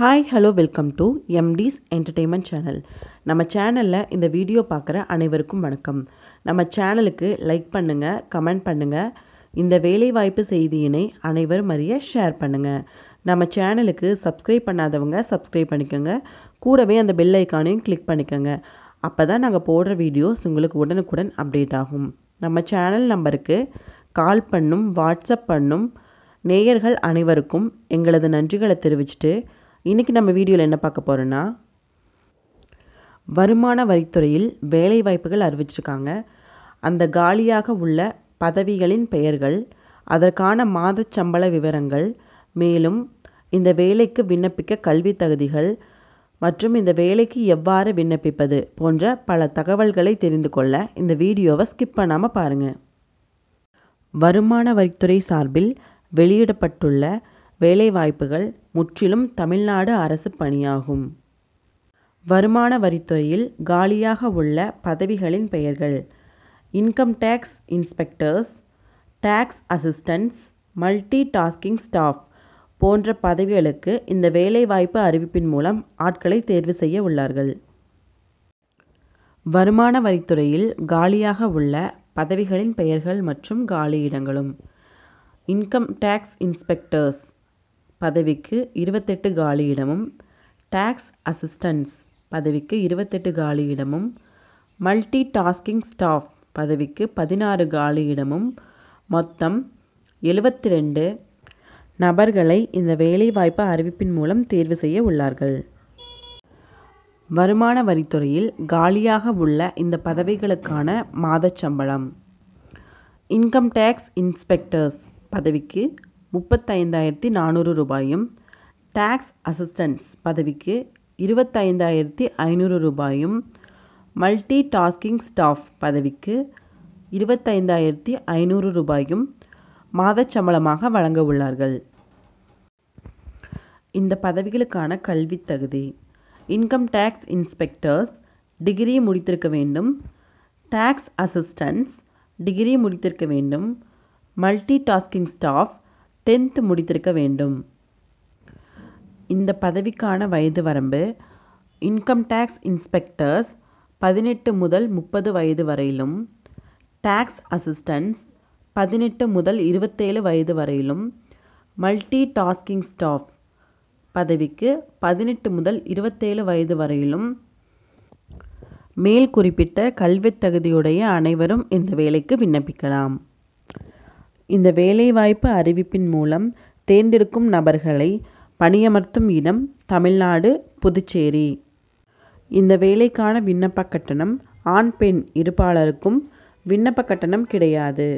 Hi hello welcome to MTS entertainment channel நம்ம சேனலில் இந்த வீடியோ பார்க்குற அனைவருக்கும் வணக்கம். நம்ம சேனலுக்கு லைக் பண்ணுங்கள் கமெண்ட் பண்ணுங்கள் இந்த வேலைவாய்ப்பு செய்தியினை அனைவரும் அறிய ஷேர் பண்ணுங்கள் நம்ம சேனலுக்கு சப்ஸ்கிரைப் பண்ணாதவங்க சப்ஸ்கிரைப் பண்ணிக்கோங்க. கூடவே அந்த பெல் ஐக்கானையும் கிளிக் பண்ணிக்கோங்க. அப்போ தான் நாங்கள் போடுற வீடியோஸ் உங்களுக்கு உடனுக்குடன் அப்டேட் ஆகும். நம்ம சேனல் நம்பருக்கு கால் பண்ணும் வாட்ஸ்அப் பண்ணும் நேயர்கள் அனைவருக்கும் எங்களது நன்றிகளை தெரிவிச்சுட்டு இன்றைக்கி நம்ம வீடியோவில் என்ன பார்க்க போகிறோன்னா வருமான வரித்துறையில் வேலைவாய்ப்புகள் அறிவிச்சிருக்காங்க. அந்த காலியாக உள்ள பதவிகளின் பெயர்கள் அதற்கான மாதச் சம்பள விவரங்கள் மேலும் இந்த வேலைக்கு விண்ணப்பிக்க கல்வி தகுதிகள் மற்றும் இந்த வேலைக்கு எவ்வாறு விண்ணப்பிப்பது போன்ற பல தகவல்களை தெரிந்து கொள்ள இந்த வீடியோவை ஸ்கிப் பண்ணாமல் பாருங்கள் வருமான வரித்துறை சார்பில் வெளியிடப்பட்டுள்ள வேலைவாய்ப்புகள் முற்றிலும் தமிழ்நாடு அரசு பணியாகும். வருமான வரித்துறையில் காலியாக உள்ள பதவிகளின் பெயர்கள் income tax inspectors tax assistants multi tasking staff போன்ற பதவிகளுக்கு இந்த வேலைவாய்ப்பு அறிவிப்பின் மூலம் ஆட்களை தேர்வு செய்ய உள்ளார்கள். வருமான வரித்துறையில் காலியாக உள்ள பதவிகளின் பெயர்கள் மற்றும் காலியிடங்களும் இன்கம் டேக்ஸ் இன்ஸ்பெக்டர்ஸ் பதவிக்கு இருபத்தெட்டு காலியிடமும் டேக்ஸ் அசிஸ்டன்ஸ் பதவிக்கு இருபத்தெட்டு காலியிடமும் மல்டி டாஸ்கிங் ஸ்டாஃப் பதவிக்கு பதினாறு காலியிடமும் மொத்தம் எழுபத்தி ரெண்டு நபர்களை இந்த வேலைவாய்ப்பு அறிவிப்பின் மூலம் தேர்வு செய்ய உள்ளார்கள். வருமான வரித்துறையில் காலியாக உள்ள இந்த பதவிகளுக்கான மாதச் சம்பளம். இன்கம் டேக்ஸ் இன்ஸ்பெக்டர்ஸ் பதவிக்கு முப்பத்தைந்தாயிரத்தி நானூறு ரூபாயும் டேக்ஸ் அசிஸ்டன்ட்ஸ் பதவிக்கு இருபத்தைந்தாயிரத்தி ஐநூறு ரூபாயும் மல்டி டாஸ்கிங் ஸ்டாஃப் பதவிக்கு இருபத்தைந்தாயிரத்தி ஐநூறு ரூபாயும் மாதச் சம்பளமாக வழங்க உள்ளார்கள். இந்த பதவிகளுக்கான கல்வித் தகுதி இன்கம் டேக்ஸ் இன்ஸ்பெக்டர்ஸ் டிகிரி முடித்திருக்க வேண்டும் டேக்ஸ் அசிஸ்டன்ஸ் டிகிரி முடித்திருக்க வேண்டும் மல்டி டாஸ்கிங் ஸ்டாஃப் டென்த்து முடித்திருக்க வேண்டும். இந்த பதவிக்கான வயது வரம்பு இன்கம் டேக்ஸ் இன்ஸ்பெக்டர்ஸ் பதினெட்டு முதல் முப்பது வயது வரையிலும் டேக்ஸ் அசிஸ்டன்ஸ் பதினெட்டு முதல் இருபத்தேழு வயது வரையிலும் மல்டி டாஸ்கிங் ஸ்டாஃப் பதவிக்கு பதினெட்டு முதல் இருபத்தேழு வயது வரையிலும் மேல் குறிப்பிட்ட கல்வித் தகுதியுடைய அனைவரும் இந்த வேலைக்கு விண்ணப்பிக்கலாம். இந்த வேலைவாய்ப்பு அறிவிப்பின் மூலம் தேர்ந்தெடுக்கும் நபர்களை பணியமர்த்தும் இடம் தமிழ்நாடு புதுச்சேரி. இந்த வேலைக்கான விண்ணப்ப கட்டணம் ஆண் பெண் இருப்பாளருக்கும் விண்ணப்ப கட்டணம் கிடையாது.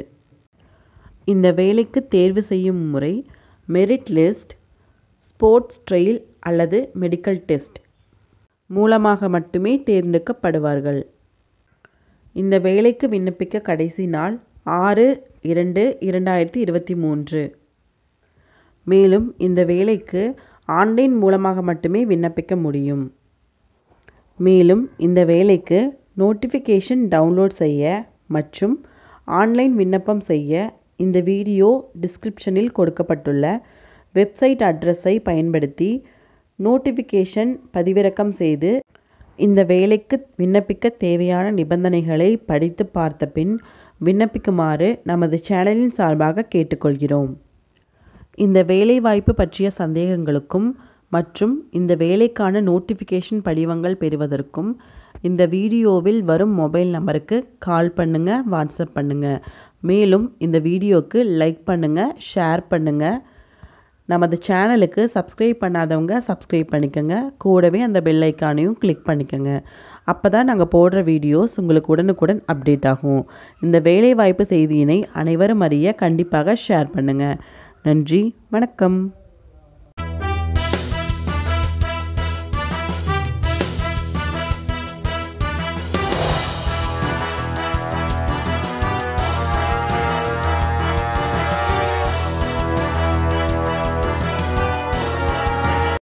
இந்த வேலைக்கு தேர்வு செய்யும் முறை மெரிட் லிஸ்ட் ஸ்போர்ட்ஸ் ட்ரெயில் அல்லது மெடிக்கல் டெஸ்ட் மூலமாக மட்டுமே தேர்ந்தெடுக்கப்படுவார்கள். இந்த வேலைக்கு விண்ணப்பிக்க கடைசி நாள் ஆறு இரண்டு இரண்டாயிரத்தி இருபத்தி மூன்று. மேலும் இந்த வேலைக்கு ஆன்லைன் மூலமாக மட்டுமே விண்ணப்பிக்க முடியும். மேலும் இந்த வேலைக்கு நோட்டிஃபிகேஷன் டவுன்லோட் செய்ய மற்றும் ஆன்லைன் விண்ணப்பம் செய்ய இந்த வீடியோ டிஸ்கிரிப்ஷனில் கொடுக்கப்பட்டுள்ள வெப்சைட் அட்ரஸை பயன்படுத்தி நோட்டிஃபிகேஷன் பதிவிறக்கம் செய்து இந்த வேலைக்கு விண்ணப்பிக்க தேவையான நிபந்தனைகளை படித்து பார்த்த பின் விண்ணப்பிக்குமாறு நமது சேனலின் சார்பாக கேட்டுக்கொள்கிறோம். இந்த வேலைவாய்ப்பு பற்றிய சந்தேகங்களுக்கும் மற்றும் இந்த வேலைக்கான நோட்டிஃபிகேஷன் படிவங்கள் பெறுவதற்கும் இந்த வீடியோவில் வரும் மொபைல் நம்பருக்கு கால் பண்ணுங்கள் வாட்ஸ்அப் பண்ணுங்கள் மேலும் இந்த வீடியோவுக்கு லைக் பண்ணுங்கள் ஷேர் பண்ணுங்கள் நமது சேனலுக்கு சப்ஸ்கிரைப் பண்ணாதவங்க சப்ஸ்கிரைப் பண்ணிக்கோங்க. கூடவே அந்த பெல் ஐக்கானையும் கிளிக் பண்ணிக்கோங்க. அப்போ தான் நாங்கள் போடுற வீடியோஸ் உங்களுக்கு உடனுக்குடன் அப்டேட் ஆகும். இந்த வேலைவாய்ப்பு செய்தியினை அனைவரும் அறிய கண்டிப்பாக ஷேர் பண்ணுங்கள் நன்றி வணக்கம்.